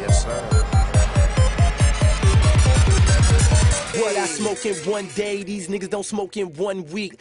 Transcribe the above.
Yes, sir. What I smoke in one day, these niggas don't smoke in one week.